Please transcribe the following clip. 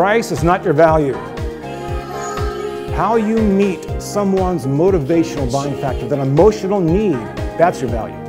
price is not your value. How you meet someone's motivational buying factor, that emotional need, that's your value.